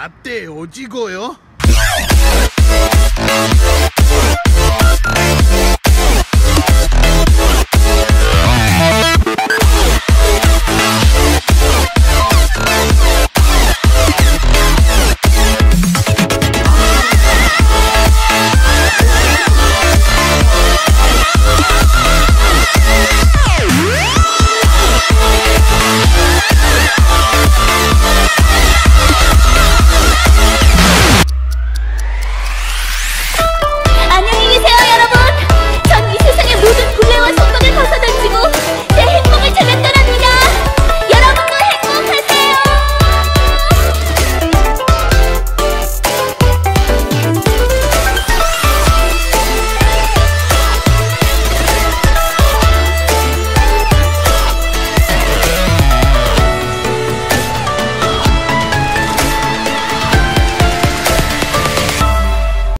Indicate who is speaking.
Speaker 1: だっておじごよ。